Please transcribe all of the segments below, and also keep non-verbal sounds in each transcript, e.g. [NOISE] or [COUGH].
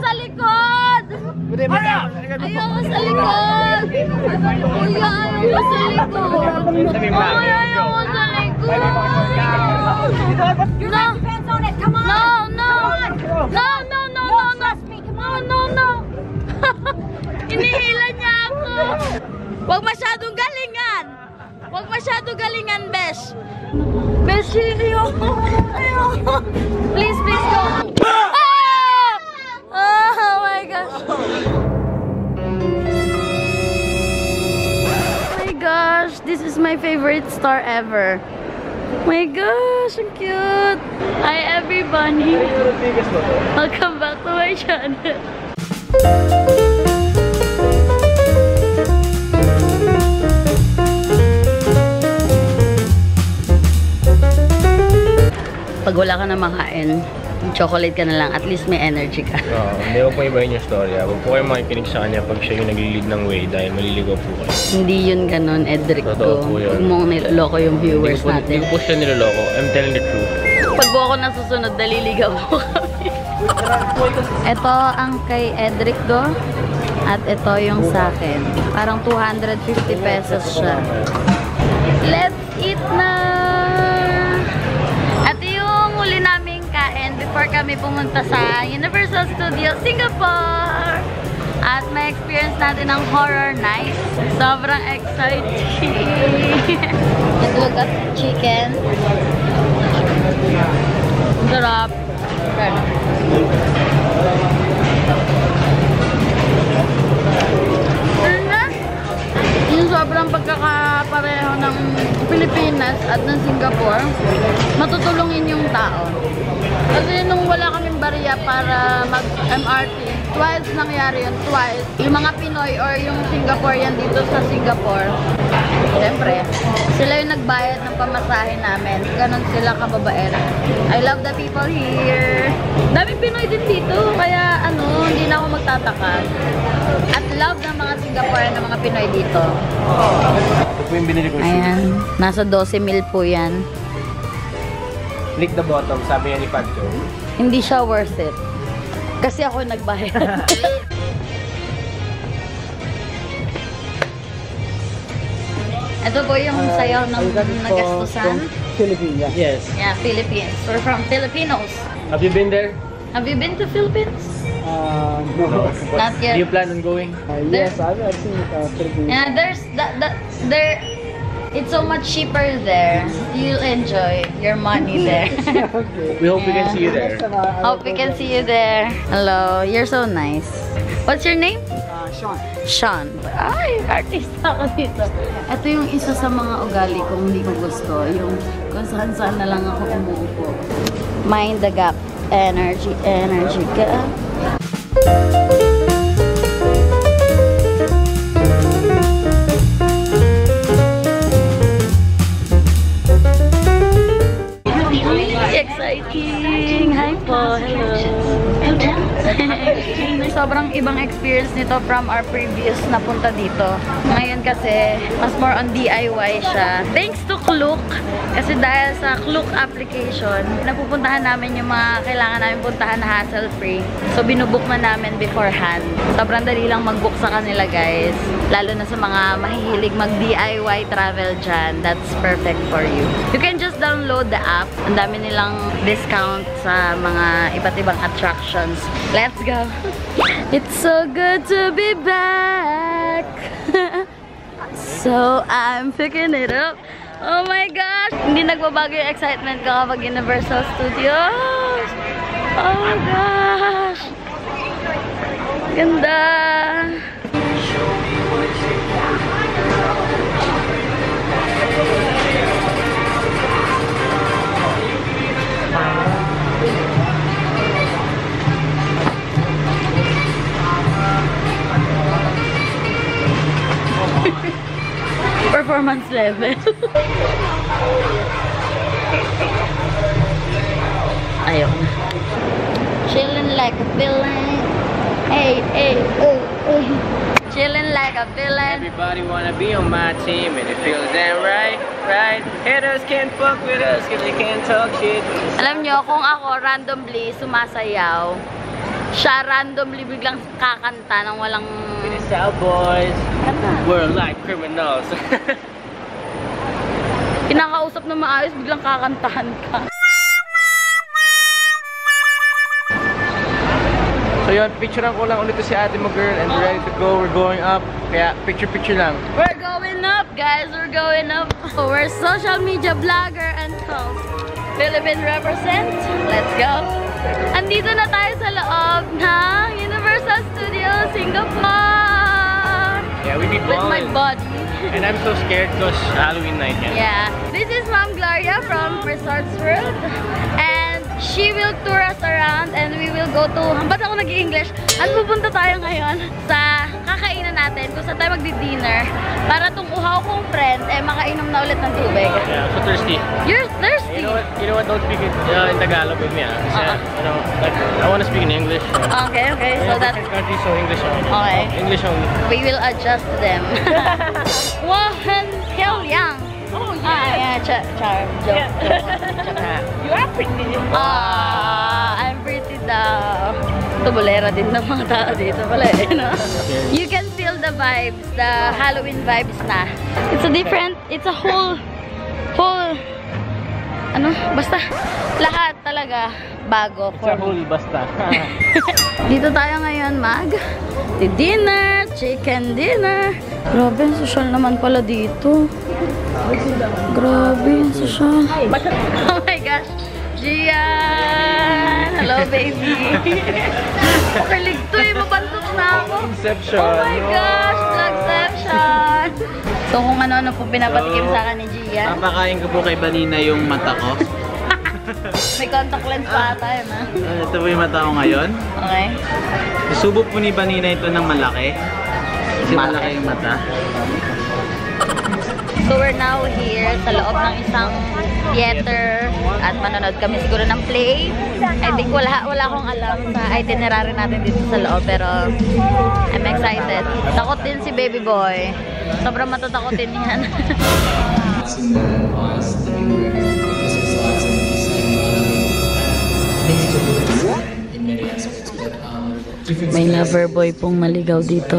sa likod! Ayoko sa likod! Kuya, ayoko sa likod! Ay, ayoko sa likod! No! No, no! No, no, no, no, no! No, no, no! Inihila niya ako! Huwag masyadong galingan! Huwag masyadong galingan, Besh! Beshi, ayoko! Ayoko! Please, please go! My gosh! Oh my gosh, this is my favorite star ever. My gosh, ang cute! Hi everybody! Welcome back to my channel. Pag wala ka na makain, chocolate ka na lang, at least may energy ka. Oo, hindi huwag mo ibahin yung storya. Huwag po kayo makikinig sa kanya pag siya yung naglilid ng way dahil maliligaw po kayo. Hindi yun ganun, Edric Totoo po yun. Huwag mong niloloko yung viewers hindi ko po, natin. Hindi ko po siya niloloko. I'm telling the truth. Pag po ako nasusunod, naliligaw po kami. ito ang kay Edric do. At ito yung sa akin. Parang 250 pesos siya. Let's eat na! Before kami pumunta sa Universal Studios Singapore. At may experience natin ng horror night. Sobrang exciting. [LAUGHS] Let's look at chicken. Sarap. Yung sobrang pagkakapareho ng Pilipinas at ng Singapore, matutulungin yung tao. Kasi nung wala kaming bariya para mag-MRT, twice nangyari yun, twice. Yung mga Pinoy or yung Singaporean dito sa Singapore, Siyempre, sila yung nagbayad ng pamasahe namin. Ganon sila kababaer. I love the people here. Daming Pinoy din dito, kaya ano, hindi na ako magtataka. At love ng mga Singaporean ng mga Pinoy dito. Ito po yung binili ko Ayan, nasa 12 mil po yan. Click the bottom, sabi niya ni Pancho. Hindi siya worth it. Kasi ako nagbayad. [LAUGHS] Ito po yung sayaw ng nagastusan. Philippines, Yes. Yeah, Philippines. We're from Filipinos. Have you been there? Have you been to Philippines? Uh, no. Not yet. Do you plan on going? Uh, yes, I've, I've seen uh, Philippines. Yeah, there's that that there. It's so much cheaper there. You'll enjoy your money [LAUGHS] there. okay. We hope we can Yeah. see you there. Hope we can see you there. Hello, you're so nice. What's your name? Uh, Sean. Sean. Ay, artista ka dito. Ito yung isa sa mga ugali kong hindi ko gusto. Yung kung saan-saan na lang ako umuupo. Mind the gap. Energy, energy gap. Nito from our previous na punta dito. Ngayon kasi, mas more on DIY siya. Thanks to Klook. Kasi dahil sa Klook application, napupuntahan namin yung mga kailangan namin puntahan na hassle-free. So, binubook na namin beforehand. Sobrang dali lang mag-book sa kanila, guys. Lalo na sa mga mahihilig mag-DIY travel dyan. That's perfect for you. You can just download the app. Ang dami nilang discount sa mga iba't ibang attractions. Let's go! [LAUGHS] It's so good to be back! [LAUGHS] so, I'm picking it up. Oh my gosh! Hindi nagbabago yung excitement ko kapag Universal Studios! Oh my gosh! Ganda! [LAUGHS] Performance level. Ayaw na. Chilling like a villain. Hey, hey, oh, oh. Chilling like a villain. Everybody wanna be on my team and it feels damn right, right? Haters can't fuck with us cause they can't talk shit. Alam nyo, kung ako randomly sumasayaw, siya randomly biglang kakanta ng walang... Pinisa boys, we're like criminals. [LAUGHS] Kinakausap na maayos, biglang kakantahan ka. Yun, picturean ko lang ulit si ate mo girl and we're ready to go. We're going up. Kaya picture-picture lang. We're going up, guys. We're going up. [LAUGHS] We're social media blogger and host. Philippine represent. Let's go. Andito na tayo sa loob ng Universal Studios Singapore. Yeah, we be With my body. And I'm so scared because Halloween night yan. Yeah. This is Mom Gloria from Resorts World. And she will tour us around and we will go to... Ba't ako nag-English? At pupunta tayo ngayon sa kakainan natin kung saan tayo magdi-dinner para tong uhaw kong friend eh makainom na ulit ng tubig. Yeah, so thirsty. You're thirsty. You know what? You know what? Don't speak it uh, in Tagalog with me, ah. Kasi, Uh-huh. you know, like, I want to speak in English. Okay, okay. So Yeah, that different countries, so English only. Okay. English only. we will adjust them. [LAUGHS] Wahan Yang. Oh, yeah. Ah, yeah. Char, char. Joke. You are pretty. Ah, I'm pretty daw. Tubulera din ng mga tao dito pala eh, no? You can feel the vibes, the Halloween vibes na. It's a different, it's a whole, whole, ano, basta, lahat talaga bago. Sa huli, basta. [LAUGHS] [LAUGHS] Dito tayo ngayon mag di dinner, chicken dinner. Grabe, ang social naman pala dito. Grabe, ang social. [LAUGHS] Oh my gosh. Gian! Hello, baby. [LAUGHS] Pakilig to eh. Mabantot na ako. Inception. Oh my gosh, vlogception. [LAUGHS] So, kung ano-ano po pinapatikim sa akin ni Gian. Papakain ko po kay Banina yung mata ko. May contact lens pa ata yun, ha? Ah, Ito po yung mata ko ngayon. Okay. Susubo po ni Banina ito ng malaki. Kasi malaki yung mata. So we're now here sa loob ng isang theater at manonood kami siguro ng play. I think wala, wala akong alam sa itinerary natin dito sa loob pero I'm excited. Takot din si baby boy. Sobrang matatakotin yan. [LAUGHS] May lover boy pong maligaw dito.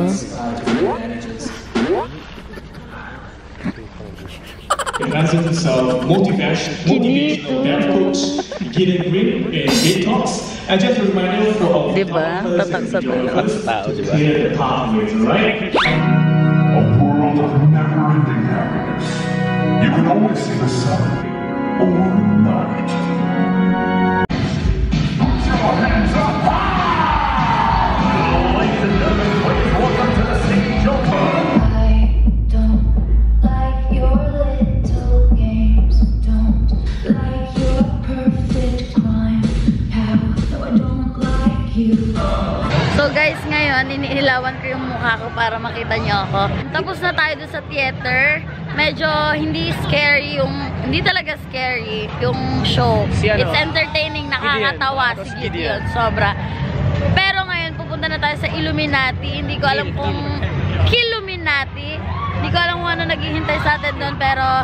Advancing himself, motivation, motivational dance coach, Gideon Green, and detox. And just a reminder for all the Diba? Tatak sa photographers Tao, to clear the pathways, right? A world of never-ending happiness. You can always see the sun or night. Guys, ngayon, iniilawan ko yung mukha ko para makita niyo ako. Tapos na tayo dun sa theater. Medyo hindi scary yung, hindi talaga scary yung show. Si ano? It's entertaining, nakakatawa si Gideon, sobra. Pero ngayon, pupunta na tayo sa Illuminati. Hindi ko alam kung Killuminati. Hindi ko alam kung ano naghihintay sa atin doon, pero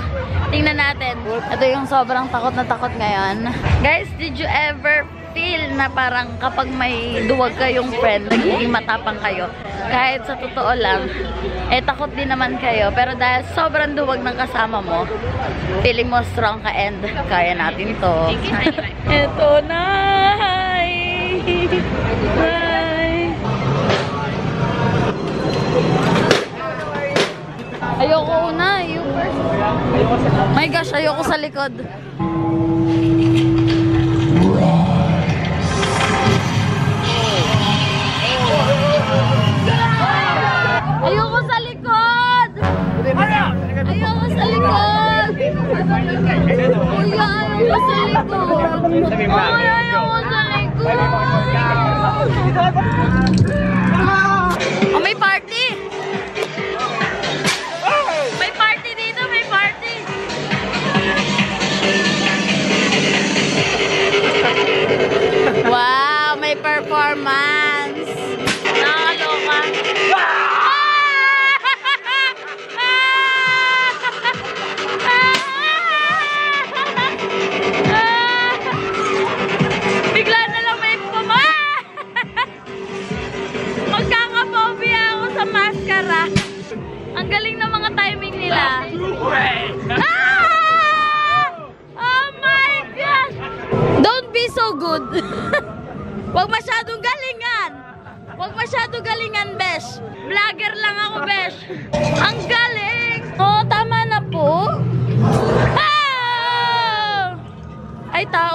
tingnan natin. Ito yung sobrang takot na takot ngayon. Guys, did you ever feel na parang kapag may duwag kayong friend, nagiging matapang kayo? Kahit sa totoo lang, eh takot din naman kayo. Pero dahil sobrang duwag ng kasama mo, feeling mo strong ka and kaya natin ito. ito na! Hi! Ayoko una, you first. My gosh, ayoko sa likod. Ayoko sa likod! Ay, ayoko sa likod!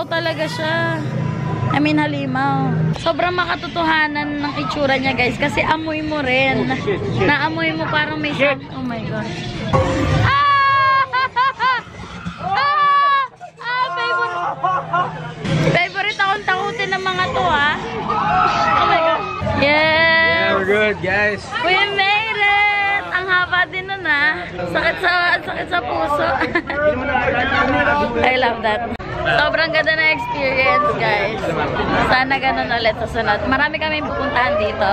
Talaga siya. I mean, halimaw. Sobrang makatotohanan ng itsura niya, guys. Kasi amoy mo rin. Naamoy mo parang may... Shit. Oh my gosh. Ah! [LAUGHS] Ah! Ah! Favorite. Favorite akong takutin ng mga to, ah. Oh my gosh. Yes! We're good, guys. We made it! Ang haba din nun, ah. Sakit sa, sakit sa puso. [LAUGHS] I love that. Sobrang ganda na experience, guys. Sana ganun ulit sa sunod. Marami kami pupuntahan dito.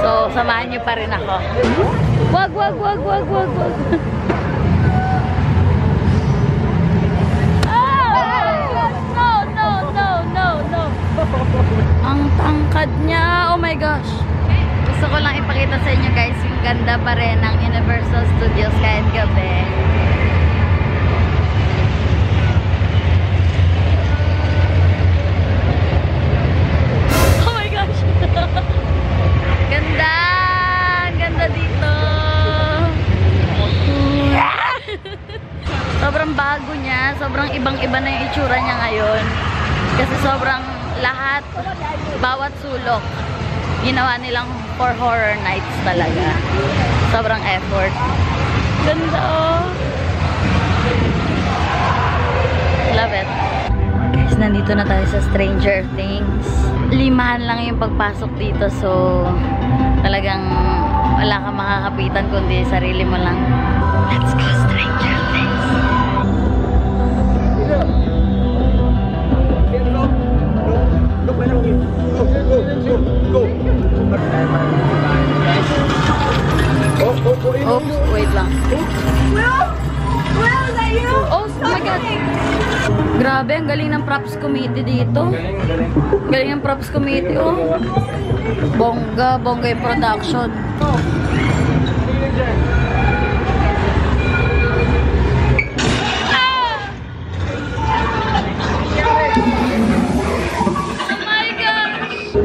So, samahan niyo pa rin ako. Wag, wag, wag, wag, wag, wag. Ah! Ang tangkad niya. Oh my gosh. Gusto ko lang ipakita sa inyo guys yung ganda pa rin ng Universal Studios kahit gabi. Oh my gosh! ganda! Ang ganda dito! sobrang bago niya. Sobrang ibang-iba na yung itsura niya ngayon. Kasi sobrang lahat, bawat sulok, ginawa nilang for horror nights talaga. Sobrang effort. Ganda oh! Love it. Guys, nandito na tayo sa Stranger Things. Limahan lang yung pagpasok dito so talagang wala kang makakapitan kundi sarili mo lang. Let's go Stranger Things! Oops, wait lang. Oh, oh my God! Grabe, ang galing ng props committee dito. Galing ng props committee, oh. Bongga, bongga yung production. Oh!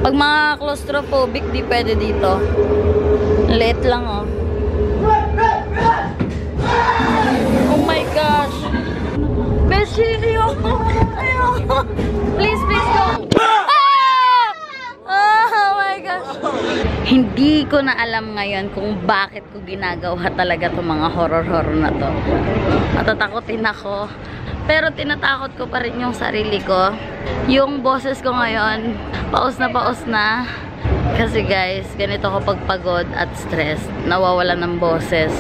Pag mga claustrophobic, di pwede dito. Late lang, oh. Oh Beshi, ayoko! Ayoko! Please, please go! Ah! Oh my gosh! Hindi ko na alam ngayon kung bakit ko ginagawa talaga itong mga horror-horror na to. Matatakotin ako. Pero tinatakot ko pa rin yung sarili ko. Yung boses ko ngayon, paus na paus na. Kasi guys, ganito ko pagpagod at stress. Nawawala ng boses.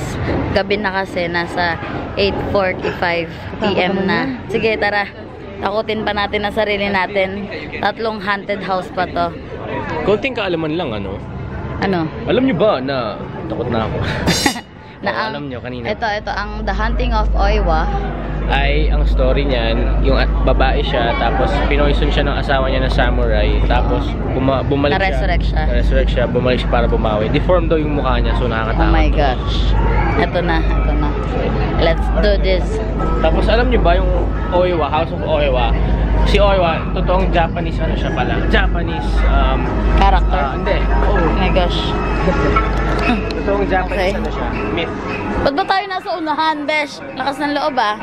Gabi na kasi, nasa 8.45 p.m. na. Sige, tara. Takutin pa natin ang sarili natin. Tatlong haunted house pa to. Konting kaalaman lang, ano? Ano? Alam niyo ba na takot na ako? [LAUGHS] Na Oo, ang- alam niyo kanina. Ito, ito, ang The Hunting of Oiwa. Ay ang story niyan, yung babae siya, tapos pinoison siya ng asawa niya na samurai, tapos buma- bumalik Na-resurrect siya. Na-resurrect siya, bumalik siya para bumawi. Deformed daw yung mukha niya, so Oh nakakatakot. my gosh. Ito na, ito na. Let's do this. Tapos alam niyo ba yung Oiwa, House of Oiwa? Si Oiwa, totoong Japanese ano siya pala. Japanese, um, Character. ah, hindi. Oh my gosh. Totoong Japanese Okay. ano siya, myth. Ba't ba tayo nasa unahan, Besh? Lakas ng loob, ah.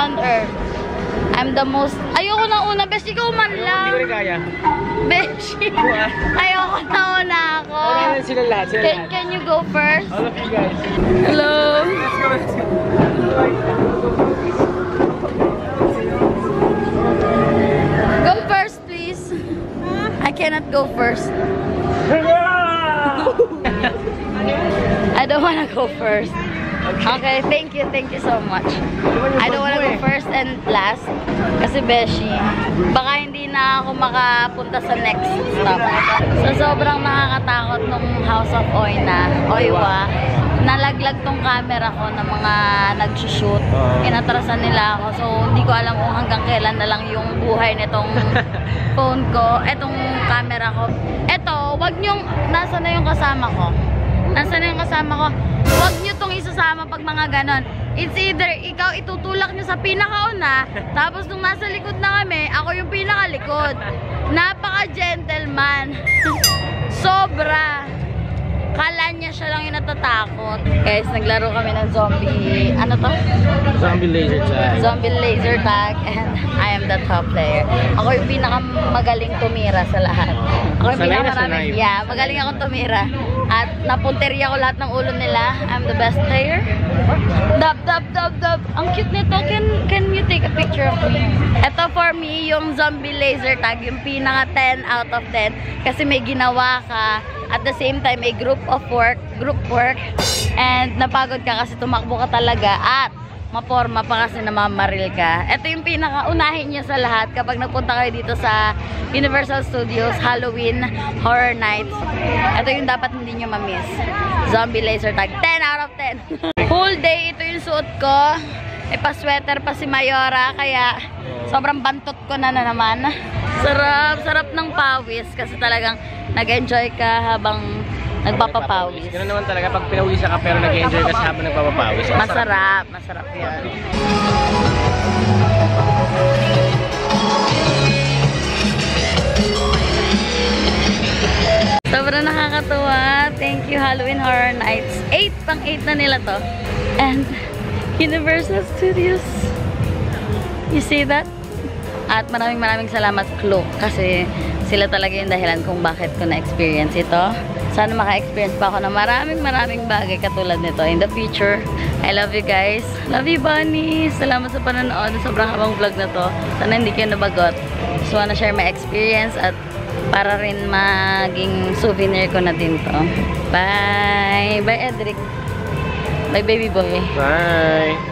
On earth. I'm the most... Ayoko na una, Besh. Ikaw man Hindi ko lang. rin kaya. Besh. [LAUGHS] Ayoko na una ako. Na sila lahat, sila Can, can you go first? All of you guys. Hello. Let's go, let's go. Go first, please. I cannot go first. [LAUGHS] I don't want to go first. Okay, thank you, thank you so much. I don't want to go first and last. Kasi Beshi, baka hindi na ako makapunta sa next stop. So, sobrang nakakatakot nung House of Oina, Oiwa. nalaglag tong camera ko ng mga nagsushoot. Oo. Inatrasan nila ako. So, hindi ko alam kung hanggang kailan na lang yung buhay nitong [LAUGHS] phone ko. Etong camera ko. Eto, wag nyong, nasa na yung kasama ko? Nasa na yung kasama ko? Wag nyo isasama pag mga ganon. It's either ikaw itutulak nyo sa pinakauna, tapos nung nasa likod na kami, ako yung pinakalikod. Napaka-gentleman. [LAUGHS] Sobra. Kala niya siya lang yung natatakot. Guys, naglaro kami ng zombie, ano to? Zombie laser tag. Zombie laser tag and [LAUGHS] I am the top player. Ako yung pinakamagaling tumira sa lahat. Ako yung sanay. yeah, magaling akong tumira. At napunteriya ko lahat ng ulo nila. I'm the best player. Dab, dab, dab, dab. Ang cute nito. Can, can you take a picture of me? Ito for me, yung zombie laser tag, yung pinaka 10 out of 10. Kasi may ginawa ka. At the same time, may group of work, group work. And napagod ka kasi tumakbo ka talaga. At maporma pa kasi namamaril ka. Ito yung pinaka-unahin niya sa lahat kapag nagpunta kayo dito sa Universal Studios Halloween Horror Nights. Ito yung dapat hindi nyo ma-miss. Zombie laser tag. 10 out of 10. Whole [LAUGHS] day, ito yung suot ko. May pa-sweater pa si Mayora, kaya sobrang bantot ko na na naman. Sarap, sarap ng pawis kasi talagang nag-enjoy ka habang nagpapapawis. Ganun naman talaga pag pinawisa ka pero nag-enjoy ka sa habang nagpapapawis. Masarap, masarap yan. Sobrang nakakatuwa. Thank you, Halloween Horror Nights. 8 pang 8 na nila to. And Universal Studios. You see that? At maraming maraming salamat, Cloak. Kasi sila talaga yung dahilan kung bakit ko na-experience ito. Sana maka-experience pa ako ng maraming maraming bagay katulad nito in the future. I love you guys. Love you, Bunny. Salamat sa panonood. Sobrang habang vlog na to. Sana hindi kayo nabagot. Just wanna share my experience at para rin maging souvenir ko na din to. Bye! Bye, Edric. Bye, baby boy. Bye!